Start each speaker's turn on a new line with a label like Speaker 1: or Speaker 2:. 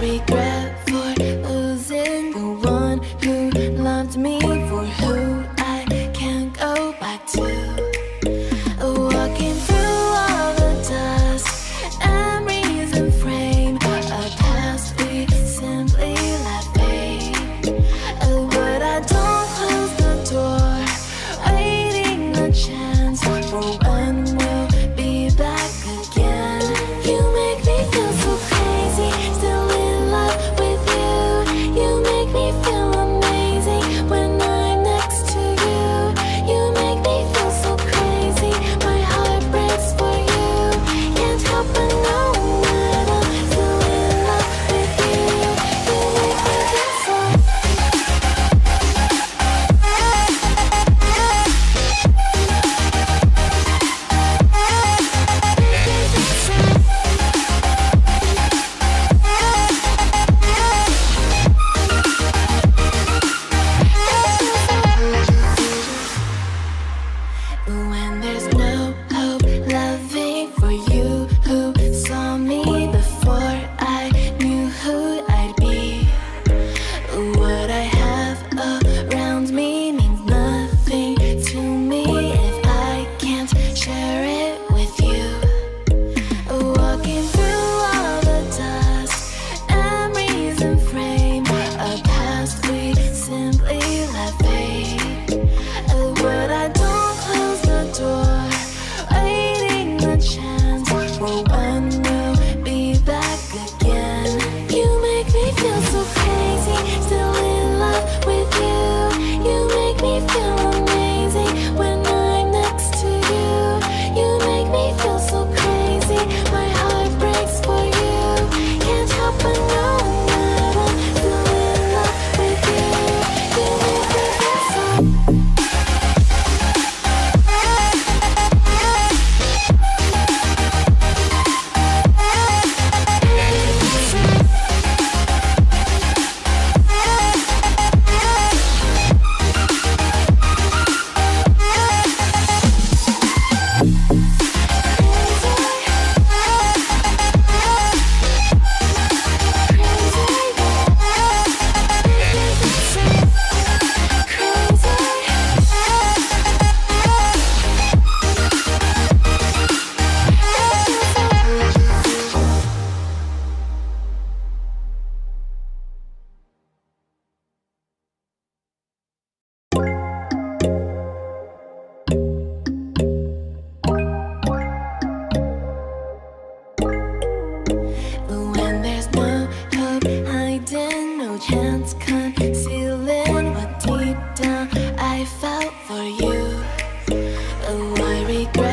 Speaker 1: regret regret.